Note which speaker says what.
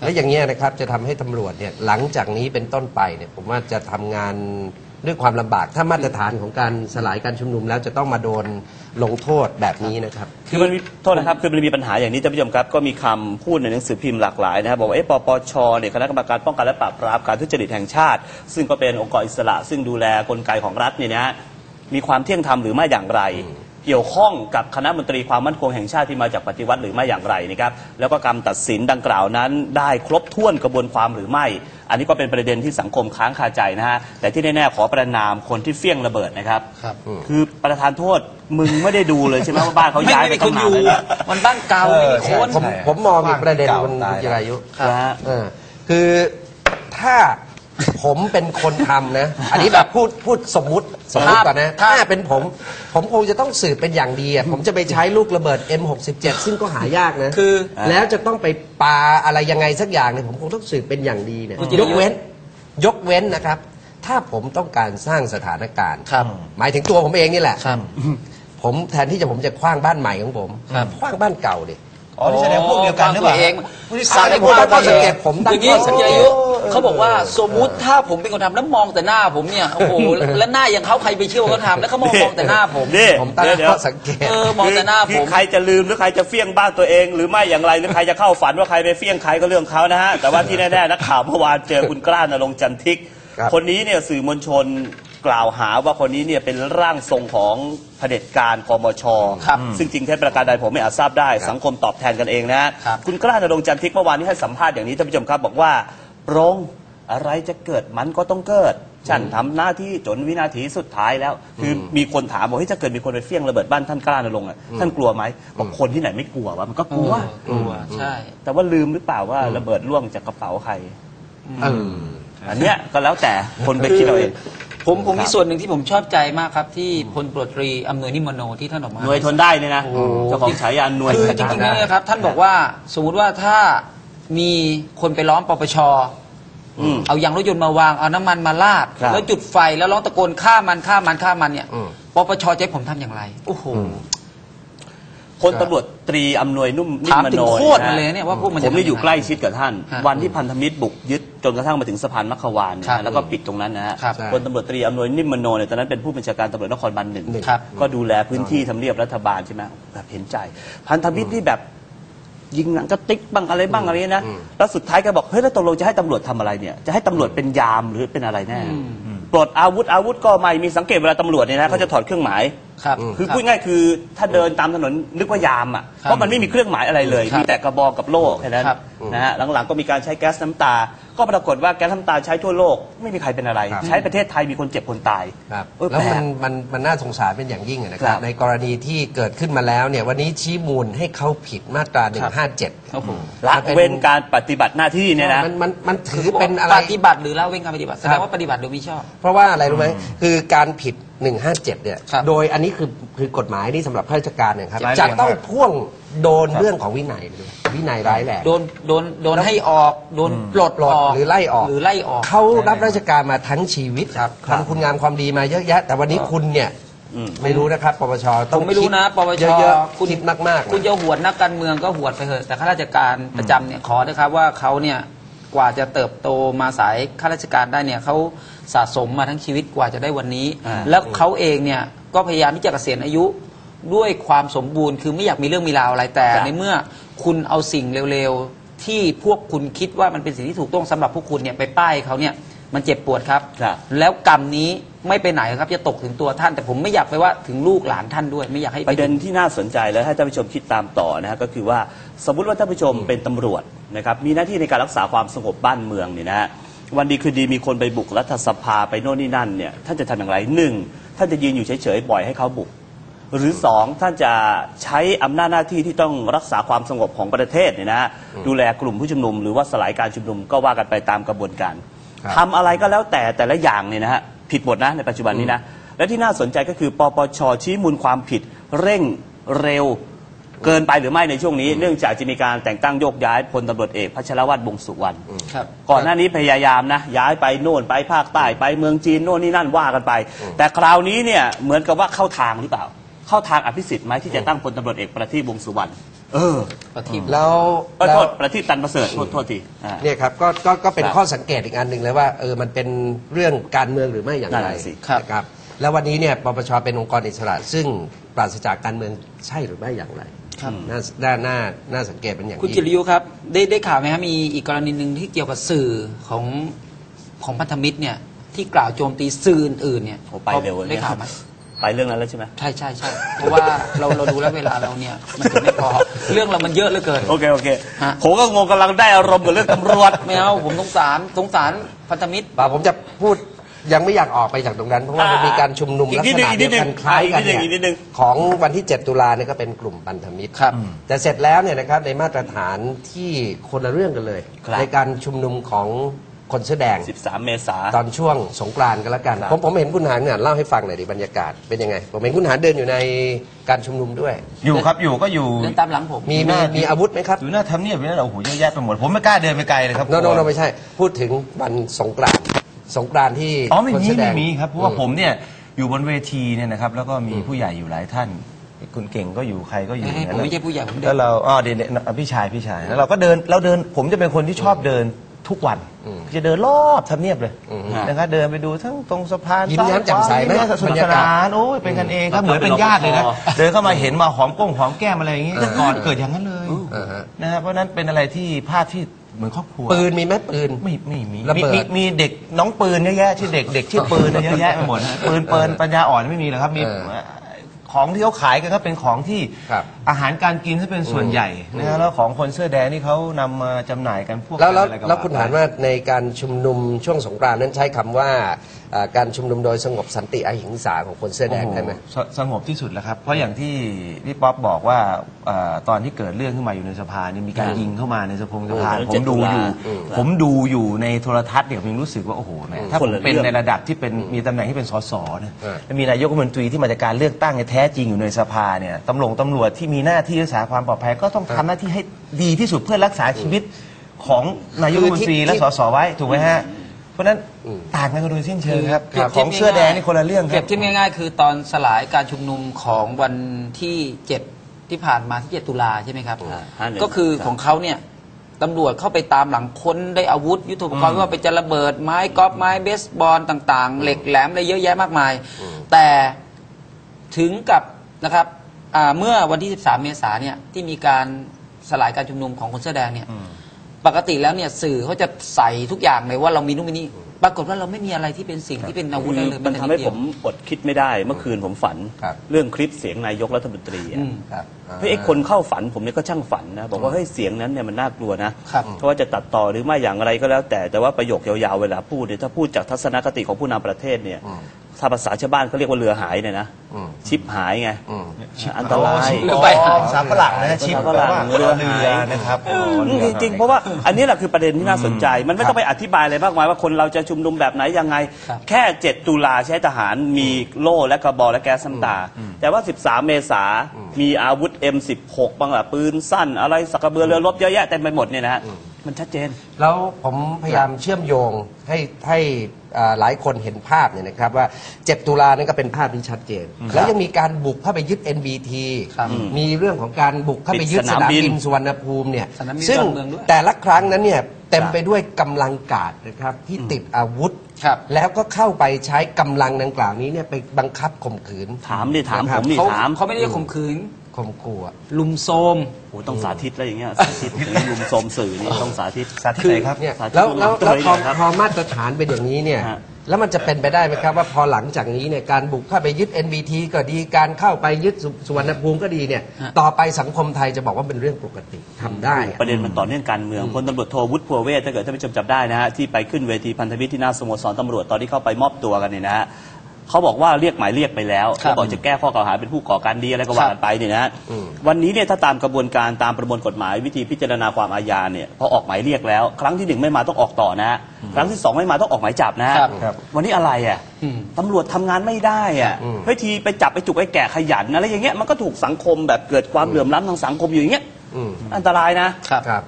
Speaker 1: และอย่างนี้ยนะครับจะทำให้ตำรวจเนี่ยหลังจากนี้เป็นต้นไปเนี่ยผมว่าจะทำงานด้วยความลำบากถ้ามาตรฐานของการสลายการชุมนุมแล้วจะต้องมาโดนลงโทษแบบนี้นะครับ
Speaker 2: คือมันมีโทษนะครับคือมันมีปัญหาอย่างนี้ท่านผู้ชมครับก็มีคำพูดในหนังสือพิมพ์หลากหลายนะครับบอกว่าเอ๊ะปปชเนี่ยคณะกรรมการป้องกันและปราบปรามการทุจริตแห่งชาติ ซึ่งก็เป็นองค์กรอิสระ ซึ่งดูแลกลไกของรัฐเนี่ยนะฮะมีความเที่ยงธรรมหรือไม่อย่างไร เกี่ยวข้องกับคณะมนตรีความมั่นคงแห่งชาติที่มาจากปฏิวัติหรือไม่อย่างไรนะครับแล้วก็การตัดสินดังกล่าวนั้น ได้ครบถ้วนกระบวนความหรือไม่ อันนี้ก็เป็นประเด็นที่สังคมค้างคาใจนะฮะแต่ที่แน่ๆขอประนามคนที่เฟี้ยงระเบิดนะครับ
Speaker 3: ครับ
Speaker 2: คือประธานโทษมึงไม่ได้ดูเลยใช่ไหมว่าบ้านเขา
Speaker 4: ไม่
Speaker 2: ย้าย
Speaker 4: ไม่
Speaker 2: ไป
Speaker 4: มีค
Speaker 2: ตั้
Speaker 4: น
Speaker 2: งนา
Speaker 4: อนยู่
Speaker 2: แล้วนะ
Speaker 4: มันบ้านเก่าไม่มีคน
Speaker 1: ผมผมมองอีกประเด็น
Speaker 3: เก่า
Speaker 1: คุณ
Speaker 3: ตาย
Speaker 1: จิรายุ
Speaker 2: นะฮะ
Speaker 1: เออคือถ้า ผมเป็นคนทำนะ อันนี้แบบพูดพูดสมมุติสมมุติก่อนนะ ถ้าเป็นผม ผมคงจะต้องสืบเป็นอย่างดีอะผมจะไปใช้ลูกระเบิด M67 ซึ่งก็หายากนะ
Speaker 4: คือ
Speaker 1: แล้วจะต้องไปปาอะไรยังไงสักอย่างเนี่ยผมคงต้องสืบเป็นอย่างดีเนี่ย
Speaker 4: คุณจิรยุ
Speaker 1: ยกเว้น ยกเว้นนะครับ ถ้าผมต้องการสร้างสถานการณ์
Speaker 4: ครับ
Speaker 1: หมายถึงตัวผมเองนี่แหละ
Speaker 4: ครับ
Speaker 1: ผมแทนที่จะผมจะคว้างบ้านใหม่ของผม
Speaker 4: ครับ
Speaker 1: คว้างบ้านเก่าดิ
Speaker 3: อ๋อนี่แสดงพวกเดียวกันหรือเปล่า
Speaker 4: ตัวเอง
Speaker 3: พวกที่
Speaker 4: สั่งให้
Speaker 1: ผมตั้งข้อสังเกตผมตั้ง
Speaker 4: อย่างนี้
Speaker 1: ข้อสังเกต
Speaker 4: คุณอายุเขาบอกว่าสมมุติถ้าผมเป็นคนทำแล้วมองแต่หน้าผมเนี่ยโอ้โหแล้วหน้าอย่างเขาใครไปเชื่อว่าเขาทำแล้วเขามองมองแต่หน้าผม
Speaker 2: นี่
Speaker 1: ผมตั้ง
Speaker 2: เดี๋ยวเดี๋ยว
Speaker 1: ข้อสังเกต
Speaker 4: เออมองแต่หน้า
Speaker 2: คื
Speaker 4: ผ
Speaker 2: อ
Speaker 4: ม
Speaker 2: ใครจะลืมหรือใครจะเฟี้ยงบ้านตัวเอง หรือไม่อย่างไรหรือใครจะเข้าฝันว่าใครไปเฟี้ยงใครก็เรื่องเขานะฮะแต่ว่าที่แน่ๆนักข่าวเมื่อวานเจอคุณกล้านรงค์จันทิก
Speaker 1: ครับ
Speaker 2: คนนี้เนี่ยสื่อมวลชนกล่าวหาว่าคนนี้เนี่ยเป็นร่างทรงของเผด็จการคอมช
Speaker 4: ครับ
Speaker 2: ซึ่งจริงเท็จประการใดผมไม่อาจทราบได้ สังคมตอบแทนกันเองนะฮะ
Speaker 4: ครับ
Speaker 2: คุณกล้านรงค์จันทิกเมื่อวานนี้ให้สัมภาษณ์อย่างนี้ท่านผู้ชมครับบอกว่าโป รง อะไรจะเกิดมันก็ต้องเกิด ฉันทำหน้าที่จนวินาทีสุดท้ายแล้ว คือมีคนถามบอกเฮ้ยถ้าเกิดมีคนไปเฟี้ยงระเบิดบ้านท่านกล้านรงค์อะท่านกลัวไหมบอกคนที่ไหนไม่กลัววะมันก็กลัว
Speaker 4: กลัวใช่
Speaker 2: แต่ว่าลืมหรือเปล่าว่าระเบิดล่วงจากกระเป๋าใคร
Speaker 1: เออ
Speaker 2: อันเนี้ยก็แล้วแต่คนไปคิดเอาเอง
Speaker 4: ผมผม
Speaker 2: ครับ
Speaker 4: มีส่วนหนึ่งที่ผมชอบใจมากครับที่พลตรวจตรีอำนวยนิมโนที่ท่านออกมา
Speaker 2: หน่วยทนได้เนี่ยนะ
Speaker 4: โอ้โห
Speaker 2: เจ้าของฉายาหน่วย
Speaker 4: คือ
Speaker 2: ท
Speaker 4: จ
Speaker 2: น
Speaker 4: ริงๆ
Speaker 2: ได้
Speaker 4: แล้วเนี่ยครับ ท่านบอกว่าสมมุติว่าถ้า มีคนไปล้อมปปช
Speaker 2: อืม
Speaker 4: เอายางรถยนต์มาวางเอาน้ำมันมาลาด
Speaker 2: ครับ
Speaker 4: แล้วจุดไฟแล้วร้องตะโกนฆ่ามันฆ่ามันฆ่ามันเนี่ย
Speaker 1: อืม
Speaker 4: ปปชจะให้ผมทำอย่างไรโอ้โห
Speaker 2: พลตำรวจตรีอำนวยนุ่มนิ่
Speaker 4: ถาม
Speaker 2: ม
Speaker 4: ถึง
Speaker 2: โน
Speaker 4: โคตรมันเลยเนี่ยว่าพวกมัน
Speaker 2: ผ
Speaker 4: จะ
Speaker 2: มนี่อยู่
Speaker 4: ทำงไง
Speaker 2: ใกล้ชิดกับท่าน
Speaker 4: ฮะ
Speaker 2: วันที่พันธมิตรบุกยึดจนกระทั่งมาถึงสะพานมัขวานนะ
Speaker 4: ครั
Speaker 2: ฮะ
Speaker 4: บ
Speaker 2: แล้วก็ปิดตรงนั้นนะฮะ
Speaker 4: ครับ
Speaker 2: พลตำรวจตรีอำนวยนิ่มโนเนี่ยตอนนั้นเป็นผู้บัญชาการตำรวจนครบาลหนึ่ง
Speaker 4: ครับ
Speaker 2: ก็ดูแลพื้นที่ทำเนียบรัฐบาลใช่ไหมแบบเห็นใจ พันธมิตรที่แบบ ยิงหนังกระติกบ้างอะไรบ้างอะไรนะแล้วสุดท้ายแกบอกเฮ้ยแล้วตกลงจะให้ตำรวจทำอะไรเนี่ยจะให้ตำรวจเป็นยามหรือเป็นอะไรแน่ปลดอาวุธอาวุธก็ไม่มีสังเกตเวลาตำรวจเนี่ยนะเขาจะถอดเครื่องหมาย
Speaker 4: ครับ
Speaker 2: คือพูดง่ายคือถ้าเดินตามถนนนึกว่ายามอะเพราะมันไม่มีเครื่องหมายอะไรเลย
Speaker 4: ครับ
Speaker 2: มีแต่กระบอกกับโล่แค่นั้น
Speaker 4: ครับ
Speaker 2: นะฮะหลังๆก็มีการใช้แก๊สน้ำตา ก็ปรากฏว่าแก๊สน้ำตาใช้ทั่วโลกไม่มีใครเป็นอะไร
Speaker 1: ครับ
Speaker 2: ใช้ประเทศไทยมีคนเจ็บคนตาย
Speaker 1: ครับ
Speaker 2: เออ
Speaker 1: แล้ว
Speaker 2: ป
Speaker 1: มัน
Speaker 2: ก
Speaker 1: มันมันน่าสงสารเป็นอย่างยิ่งอะนะค
Speaker 2: ครั
Speaker 1: รับ
Speaker 2: บ
Speaker 1: ในกรณีที่เกิดขึ้นมาแล้วเนี่ยวันนี้ชี้มูลให้เขาผิดมาตรา 157
Speaker 4: โอ้โห
Speaker 2: ละเว้นการปฏิบัติหน้าที่เนี่ยนะ
Speaker 1: มันมันมันถือเป็นอะไร
Speaker 4: ปฏิบัติหรือละเว้นการปฏิบัติแสดงว่าปฏิบัติโดยมิชอบ
Speaker 1: เพราะว่าอะไรรู้ไหมคือการผิด 157เนี่ย
Speaker 4: ครับ
Speaker 1: โดยอันนี้คือคือกฎหมายนี่สำหรับข้าราชการเนี่ยครับ
Speaker 3: ร้ายแรง
Speaker 1: จะต้อง
Speaker 3: มาก
Speaker 1: พ่วงโดนเรื่องของวินัยไปด้วยวินัยร้ายแรง
Speaker 4: โดนโดนโดนให้ออก โดนปลด
Speaker 1: ปลด
Speaker 4: ออก
Speaker 1: หรือไล่ออก
Speaker 4: หรือไล่ออก
Speaker 1: เขารับราชการมาทั้งชีวิต
Speaker 4: ครับ
Speaker 1: ทำคุณงามความดีมาเยอะแยะ แต่วันนี้คุณเนี่ย
Speaker 2: อืม
Speaker 1: ไม่รู้นะครับปปช
Speaker 4: ผ
Speaker 1: ต้อง
Speaker 4: มไม่รู้นะปปช
Speaker 1: เยอะ
Speaker 4: คุณ
Speaker 1: ๆคิดมากๆ
Speaker 4: คุณจะหวดนักการเมืองก็หวดไปเถอะแต่ข้าราชการประจำเนี่ยขอนะครับว่าเขาเนี่ย กว่าจะเติบโตมาสายข้าราชการได้เนี่ยเขาสะสมมาทั้งชีวิตกว่าจะได้วันนี้
Speaker 2: อ่า
Speaker 4: แล้วเขาเองเนี่ยก็พยายามที่จะเกษียณอายุด้วยความสมบูรณ์ คือไม่อยากมีเรื่องมีราวอะไรแต่ในเมื่อคุณเอาสิ่งเร็วๆ ที่พวกคุณคิดว่ามันเป็นสิ่งที่ถูกต้องสำหรับพวกคุณเนี่ยไปป้ายเขาเนี่ยมันเจ็บปวดครับ
Speaker 2: ครับ
Speaker 4: แล้วกรรมนี้ไม่ไปไหนครับจะตกถึงตัวท่าน แต่ผมไม่อยากไปว่าถึงลูกหลานท่านด้วย ไม่อยากให้
Speaker 2: ประเด็นที่น่าสนใจแล้วให้ท่านผู้ชมคิดตามต่อนะฮะก็คือว่า สมมุติว่าท่านผู้ชมเป็นตำรวจนะครับมีหน้าที่ในการรักษาความสงบบ้านเมืองเนี่ยนะฮะวันดีคือดีมีคนไปบุกรัฐสภาไปโน่นนี่นั่นเนี่ยท่านจะทำอย่างไรหนึ่งท่านจะยืนอยู่เฉยๆปล่อยให้เขาบุก หรือสองท่านจะใช้อำนาจหน้าที่ที่ต้องรักษาความสงบของประเทศเนี่ยนะฮะดูแลกลุ่มผู้ชุมนุม หรือว่าสลายการชุมนุมก็ว่ากันไปตามกระบวนการ
Speaker 1: ครับ
Speaker 2: ทำอะไรก็แล้วแต่แต่ละอย่างเนี่ยนะฮะผิดหมดนะในปัจจุบันนี้นะและที่น่าสนใจก็คือปปชชี้มูลความผิด เร่งเร็ว เกินไปหรือไม่ในช่วงนี้ เนื่องจากจะมีการแต่งตั้งโยกย้ายพลตำรวจเอกพัชรวัตรวงษ์สุวรรณ
Speaker 4: ครับ
Speaker 2: ก่อนหน้านี้พยายามนะย้ายไปโน่นไปภาคใต้ไปเมืองจีนโน่นนี่นั่นว่ากันไป แต่คราวนี้เนี่ยเหมือนกับว่าเข้าทางหรือเปล่า เข้าทางอภิสิทธิ์ไหมที่จะตั้งพลตำรวจเอกประทีปวงษ์สุวรรณเออ
Speaker 4: ประทีป
Speaker 1: แล้ว
Speaker 2: เออ
Speaker 1: แล้
Speaker 2: โท
Speaker 1: ว
Speaker 2: ษประทีปตันประเสริฐโทษโทษทีอ่า
Speaker 1: เนี่ยครับก็ก็ก็เป็น
Speaker 2: ครับ
Speaker 1: ข้อสังเกตอีกอันหนึ่งเลยว่าเออมันเป็นเรื่องการเมืองหรือไม่อย่างไร
Speaker 2: นั่นน่ะสิ
Speaker 4: ครับ
Speaker 1: นะครับแล้ววันนี้เนี่ยปปชเป็นองค์กรอิสระ ซึ่งปราศจากการเมืองใช่หรือไม่อย่างไร
Speaker 4: ครับ
Speaker 1: น่าน่าน่าน่าสังเกตเป็นอย่าง
Speaker 4: คุณ
Speaker 1: ยิ่
Speaker 4: จิ
Speaker 1: ง
Speaker 4: รยุครับ ได้ได้ข่าวไหมครับมีอีกกรณีหนึ่งที่เกี่ยวกับสื่อของของพันธมิตรเนี่ยที่กล่าวโจมตีสื่ออื่นๆเนี่ย
Speaker 2: โอ้ไปเร็วเลย
Speaker 4: ได้ข่าวไหม
Speaker 2: ไปเรื่องนั้นแล้วใช่ไหม
Speaker 4: ใช่ใช่ใช่เพราะว่าเราเราดูแล้วเวลาเราเนี่ยมันจะไม่พอเรื่องเรามันเยอะเหลือเกิน
Speaker 2: โอเคโอเค
Speaker 4: ฮะ
Speaker 2: ผมก็งงกำลังได้อารมณ์กับเรื่องตำรวจ
Speaker 4: ไม่เอาผมสงสารสงสารพันธมิตร
Speaker 1: ป่าผมจะพูด ยังไม่อยากออกไปจากตรงนั้น เพราะว่า
Speaker 2: อ่า
Speaker 1: มันมีการชุมนุม
Speaker 2: อีก
Speaker 1: ลัก
Speaker 2: นิด
Speaker 1: ษ
Speaker 2: นึง
Speaker 1: ณะ
Speaker 2: อีกนิ
Speaker 1: เดี
Speaker 2: ด
Speaker 1: ยว
Speaker 2: นึง
Speaker 1: กันคล้ายกัน
Speaker 2: อีกนิดนึงอีกนิดนึ
Speaker 1: เนี่ย
Speaker 2: ง
Speaker 1: ของวันที่ 7 ตุลาเนี่ยก็เป็นกลุ่มพันธมิตร
Speaker 4: ครับ
Speaker 1: แต่เสร็จแล้วเนี่ยนะครับในมาตรฐานที่คนละเรื่องกันเลย
Speaker 2: ครับ
Speaker 1: ในการชุมนุมของคนเสื้อแดง
Speaker 2: 13 เมษา
Speaker 1: ตอนช่วงสงกรานต์กันแล้วกัน
Speaker 2: ครับ
Speaker 1: ผมผมเห็นคุณหานเนี่ยเล่าให้ฟังหน่อยดิบรรยากาศเป็นยังไง ผมเห็นคุณหานเดินอยู่ในการชุมนุมด้วย
Speaker 3: อยู่ครับอยู่ก็อยู่
Speaker 4: เดินตามหลังผม
Speaker 1: มีมีมีอาวุธไหมครับ
Speaker 3: อยู่หน้าทำเนียบอยู่นั่นโอ้โหเยอะแยะไปหมด ผมไม่กล้าเดินไปไกลเลยครับ
Speaker 1: โนโนโนไม่ใช่ พูดถึงวันสงกรานต์ สงกรานต์ที่
Speaker 3: อ๋อไม่
Speaker 1: คน
Speaker 3: มี
Speaker 1: เสื้อแด
Speaker 3: ไม่
Speaker 1: ง
Speaker 3: มีครับเพราะว่า
Speaker 1: อื
Speaker 3: ผมเนี่ยอยู่บนเวทีเนี่ยนะครับแล้วก็มีผู้ใหญ่อยู่หลายท่าน คุณเก่งก็อยู่ใครก็อยู่
Speaker 4: เอ้ย
Speaker 3: อย่าง
Speaker 4: ผม
Speaker 3: นั้น
Speaker 4: ไม่ใช่ผู้ใหญ่ผมเดิ
Speaker 3: แล้
Speaker 4: น
Speaker 3: วเราอ๋อเดนเดนพี่ชายพี่ชายแล้วเราก็เดินเราเดินผมจะเป็นคนที่ชอบเดินทุกวันจะเดินรอบทำเนียบเลยนะครับเดินไปดูทั้งตรงสะพาน
Speaker 1: ยิ้มแย้มแจ่มใสไหม
Speaker 3: ยิ้แย้สนุ
Speaker 1: บร
Speaker 3: ก
Speaker 1: ร
Speaker 3: ส
Speaker 1: ยากาศ
Speaker 3: นานโอ้ยเป็นกันเองครับเหมือนเป็นญาติเลยนะเดินเข้ามาเห็นมาหอมก้งหอมแก้มอะไรอย่างงี้แต่ก่อนเกิดอย่างนั้นเลย
Speaker 1: อ่าฮะ
Speaker 3: นะครับเพราะฉะนั้นเป็นอะไรที่ภาพที่ เหมือนครอบครัว
Speaker 1: ปืนมีไหมปืน
Speaker 3: ไม่ไม่มี
Speaker 1: ระเบิด
Speaker 3: มีมีมีเด็กน้องปืนเยอะแยะชื่อเด็กเด็กชื่อปืนเยอะแยะไปหมดนะปืนปืนปัญญาอ่อนไม่มีหรอกครับมี
Speaker 1: เออ
Speaker 3: ของที่เขาขายกันก็เป็นของที่
Speaker 1: ครับ
Speaker 3: อาหารการกินที่เป็นส่วนใหญ่นะฮะแล้วของคนเสื้อแดงนี่เขานำมาจำหน่ายกันพวก
Speaker 1: แล้วแล้ว
Speaker 3: อะไรก็
Speaker 1: แล้วคุณหานว่าในการชุมนุมช่วงสงกรานต์นั้นใช้คำว่าอ่าการชุมนุมโดยสงบสันติอหิงสาของคนเสื้อแดงได้ไหม
Speaker 3: โอ้โสสงบที่สุดแล้วครับ เพราะอย่างที่พี่ป๊อปบอกว่าอ่าตอนที่เกิดเรื่องขึ้นมาอยู่ในสภาเนี่ยมีการยิงเข้ามาในสภงสภา
Speaker 2: โอ้โห
Speaker 3: ผมดูอยู่
Speaker 2: อืม
Speaker 3: ผมดูอยู่ในโทรทัศน์เนี่ยผมยังรู้สึกว่าโอ้โหแม่ถ้า
Speaker 2: ค
Speaker 3: ผ
Speaker 2: น
Speaker 3: ม
Speaker 2: ละ
Speaker 3: เป็น
Speaker 2: เรื่อง
Speaker 3: ในระดับที่เป็นมีตำแหน่งที่เป็นสสเนี่ย
Speaker 1: เออ
Speaker 3: แล้วมีนายกรัฐมนตรีที่มาจากการเลือกตั้งเนี่ยแท้จริงอยู่ในสภาเนี่ยตำรวจตำรวจที่มีหน้าที่รักษาความปลอดภัยก็ต้องทำหน้าที่ให้ดีที่สุดเพื่อรักษาชีวิตของนายกรัฐมนตรีและสสไว้ถูกไหมฮะ เพราะฉะนั้นต่างกันโดยสิ้นเชิงครับ
Speaker 4: เปรียบ
Speaker 3: ข
Speaker 4: ทีย
Speaker 3: อบงเสื้อแดงนี่คนละเรื่องค
Speaker 4: เปรี
Speaker 3: รั
Speaker 4: ย
Speaker 3: บ
Speaker 4: บเทียบง่ายๆ คือตอนสลายการชุมนุมของวันที่เจ็ดที่ผ่านมาที่7ตุลาใช่ไหมครับ
Speaker 2: ห้าหนึ่ง
Speaker 4: ก็คือของเขาเนี่ยตำรวจเข้าไปตามหลังค้นได้อาวุธ ยุทโธปกรณ์ไม่ว่าไปจะระเบิดไม้กอล์ฟไม้เบสบอลต่าง ๆ เหล็กแหลมอะไรเยอะแยะมากมาย แต่ ถึงกับนะครับอ่าเมื่อวันที่ 13 เมษายนเนี่ยที่มีการสลายการชุมนุมของคนเสื้อแดงเนี่ยปกติแล้วเนี่ยสื่อเขาจะใส่ทุกอย่างเลยว่าเรามีนู่นมีนี่ปรากฏว่าเราไม่มีอะไรที่เป็นสิ่งที่เป็นอาวุธได้เลย
Speaker 2: มัน
Speaker 4: แแต่
Speaker 2: ทำให้
Speaker 4: ดเดี
Speaker 2: ผ
Speaker 4: ยว
Speaker 2: มอดคิดไม่ได้ เมื่อคืนผมฝัน
Speaker 1: ครับ
Speaker 2: เรื่องคลิปเสียงนายกรัฐมนตรีอะ
Speaker 4: อืม
Speaker 1: ครับ
Speaker 2: เฮ้ยไอ้คนเข้าฝันผมเนี่ยก็ช่างฝันนะบอกว่าเฮ้ยเสียงนั้นเนี่ยมันน่ากลัวนะครับเพราะว่าจะตัดต่อหรือไม่อย่างไรก็แล้วแต่แต่ว่าประโยคยาวๆเวลาพูดเนี่ยถ้าพูดจากทัศนคติของผู้นำประเทศเนี่ย ถ้าภาษาชาวบ้านเขาเรียกว่าเรือหายเนี่ยนะ
Speaker 1: อืม
Speaker 2: ชิปหายไง
Speaker 1: อืม
Speaker 2: อันตราย
Speaker 3: เรือใบหางสามฝรั่งนะชิป
Speaker 2: ภาษาฝรั่ง
Speaker 3: เรือเรือนะครับอ๋อ
Speaker 2: อืม
Speaker 3: เรือ
Speaker 2: จริงๆเพราะว่าอันนี้แหละคือประเด็นที่น่าสนใจ มันไม่ต้องไปอธิบายอะไรมากมายว่าคนเราจะชุมนุมแบบไหนยังไง
Speaker 4: ครับ
Speaker 2: แค่ 7 ตุลาใช้ทหารมีโล่และกระบอกและแก๊สน้ำตา แต่ว่า 13 เมษามีอาวุธ M16 บางละปืนสั้นอะไรสักกระเบือเรือรบเยอะแยะเต็มไปหมดเนี่ยนะฮะ มันชัดเจน
Speaker 1: แล้วผมพยายามเชื่อมโยงให้ให้อ่าหลายคนเห็นภาพเนี่ยนะครับว่า 7 ตุลานั้นก็เป็นภาพที่ชัดเจน แล้วยังมีการบุกเข้าไปยึด NBT
Speaker 4: ครับ
Speaker 1: มีเรื่องของการบุกเข้าไปยึด
Speaker 2: ปิด
Speaker 1: ส
Speaker 2: สนาม
Speaker 1: นาม
Speaker 2: บิ
Speaker 1: บิ
Speaker 2: น
Speaker 1: นสุวรรณภูมิเนี่ย
Speaker 4: สนามบิน
Speaker 1: ซึ่ง
Speaker 4: ดอนเมืองด้วย
Speaker 1: แต่ละครั้งนั้นเนี่ยเต็มไปด้วยกำลังกาดนะครับที่ติดอาวุธ
Speaker 4: ครับ
Speaker 1: แล้วก็เข้าไปใช้กำลังดังกล่าวนี้เนี่ยไปบังคับข่มขืน
Speaker 2: ถามดิถาม
Speaker 1: นะค
Speaker 2: ผ
Speaker 1: รับ
Speaker 2: มนี่
Speaker 4: เขา
Speaker 2: ถาม
Speaker 4: เขาไม่ได้ข่มขืน
Speaker 1: ข่มขู่อะ
Speaker 4: ลุมโซม
Speaker 2: โอ้ต้องสาธิตแล้วอย่างเงี้ยสาธิตถึงลุมโทรมสื่อนี่ต้องสาธิต
Speaker 3: สาธิตไหนครับ
Speaker 1: เนี่ย
Speaker 2: สาธิต
Speaker 1: แล้วแล้วแล้วพอ
Speaker 2: เลยนะครับ
Speaker 1: พอมาตรฐานเป็นอย่างนี้เนี่ย
Speaker 2: ฮะ
Speaker 1: แล้วมันจะเป็นไปได้ไหมครับว่าพอหลังจากนี้เนี่ยการบุกเข้าไปยึด NBT ก็ดีการเข้าไปยึดสุสุวรรณภูมิก็ดีเนี่ย
Speaker 4: ฮะ
Speaker 1: ต่อไปสังคมไทยจะบอกว่าเป็นเรื่องปกติทำได้อะ
Speaker 2: ประเด็นมันต่อเนื่องการเมืองพลตำรวจโทวุฒิพัวเวทถ้าเกิดท่านผู้ชมจำได้นะฮะที่ไปขึ้นเวทีพันธมิตรที่หน้าสโมสรตำรวจตอนที่เข้าไปมอบตัวกันเนี่ยนะฮะ เขาบอกว่าเรียกหมายเรียกไปแล้ว
Speaker 4: ครับ
Speaker 2: เขาบอกจะแก้ข้อกล่าวหาเป็นผู้ก่อการดีอะไรก็ว่า
Speaker 4: ครั
Speaker 2: กับนไปเนี่ยนะฮะวันนี้เนี่ยถ้าตามกระบวนการตามประมวลกฎหมายวิธีพิจารณาความอาญาเนี่ยพอออกหมายเรียกแล้ว ครั้งที่หนึ่งไม่มาต้องออกต่อนะฮะครั้งที่สองไม่มาต้องออกหมายจับนะฮะ
Speaker 4: ครับ
Speaker 3: ครับ
Speaker 2: วันนี้อะไรอะ
Speaker 4: อืม
Speaker 2: ตำรวจทำงานไม่ได้อะเฮ้ยทีไปจับไปจุกไอ้แก่ขยันอะไรอย่างเงี้ยมันก็ถูกสังคมแบบเกิดความเหลื่อมล้ำทางสังคมอยู่อย่างเงี้ย
Speaker 1: อืม
Speaker 2: อันตรายนะ
Speaker 4: ครับ
Speaker 1: ครับ